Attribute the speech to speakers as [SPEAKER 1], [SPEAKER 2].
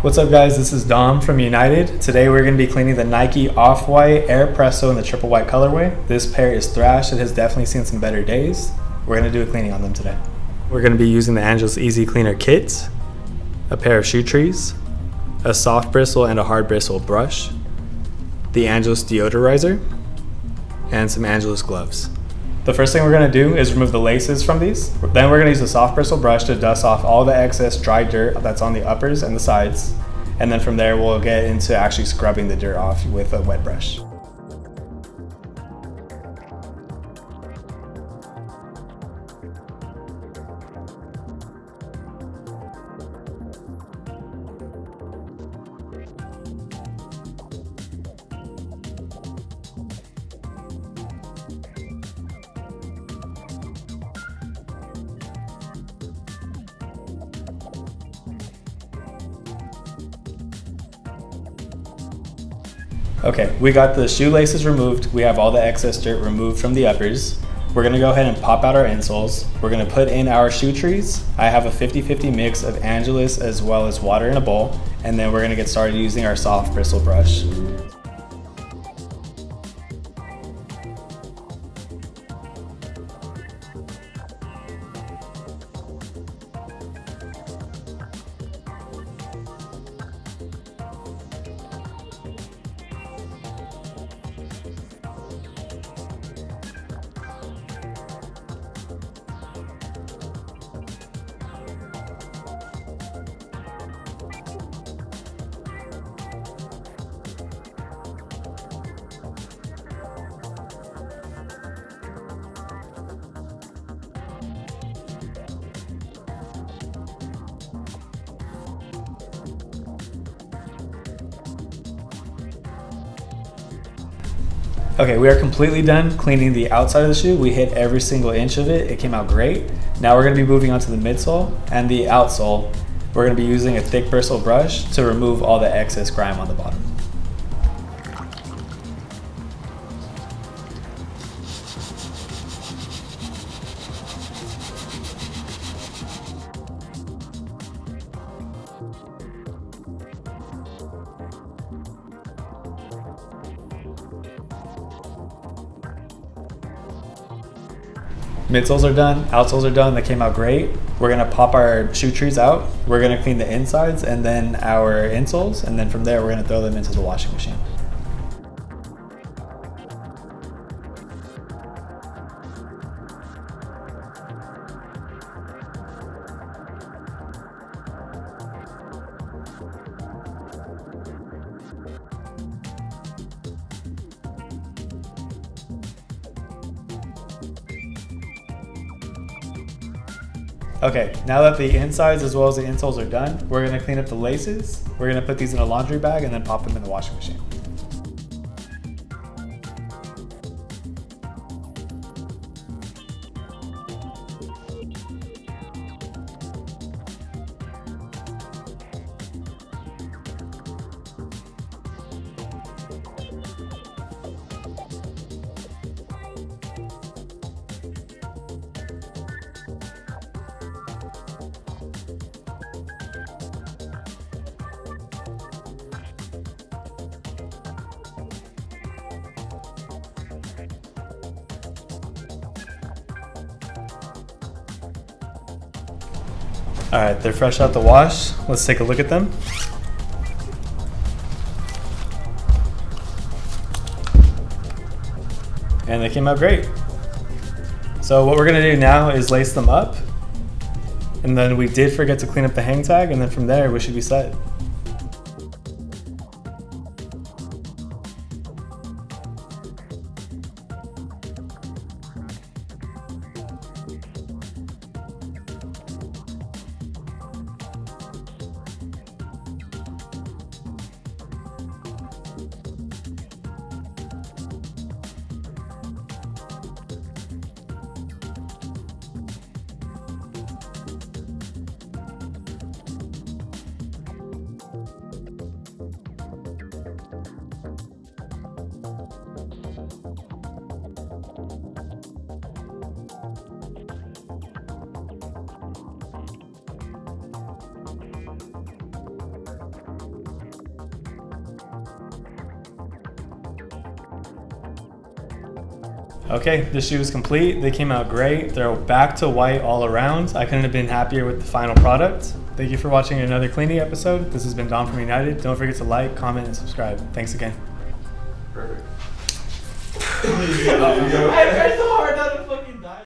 [SPEAKER 1] What's up guys, this is Dom from United. Today we're going to be cleaning the Nike Off-White Air Presto in the triple white colorway. This pair is thrashed, it has definitely seen some better days. We're going to do a cleaning on them today. We're going to be using the Angelus Easy Cleaner kit, a pair of shoe trees, a soft bristle and a hard bristle brush, the Angelus deodorizer, and some Angelus gloves. The first thing we're gonna do is remove the laces from these. Then we're gonna use a soft bristle brush to dust off all the excess dry dirt that's on the uppers and the sides. And then from there, we'll get into actually scrubbing the dirt off with a wet brush. Okay, we got the shoelaces removed. We have all the excess dirt removed from the uppers. We're gonna go ahead and pop out our insoles. We're gonna put in our shoe trees. I have a 50-50 mix of Angelus as well as water in a bowl. And then we're gonna get started using our soft bristle brush. Okay, we are completely done cleaning the outside of the shoe. We hit every single inch of it. It came out great. Now we're gonna be moving on to the midsole and the outsole. We're gonna be using a thick bristle brush to remove all the excess grime on the bottom. Midsoles are done, outsoles are done, they came out great. We're gonna pop our shoe trees out. We're gonna clean the insides and then our insoles, and then from there we're gonna throw them into the washing machine. Okay, now that the insides as well as the insoles are done, we're gonna clean up the laces. We're gonna put these in a laundry bag and then pop them in the washing machine. All right, they're fresh out the wash. Let's take a look at them. And they came out great. So what we're gonna do now is lace them up. And then we did forget to clean up the hang tag and then from there we should be set. Okay, the shoe is complete. They came out great. They're back to white all around. I couldn't have been happier with the final product. Thank you for watching another cleaning episode. This has been Dom from United. Don't forget to like, comment, and subscribe. Thanks again.
[SPEAKER 2] Perfect.
[SPEAKER 3] I tried so hard.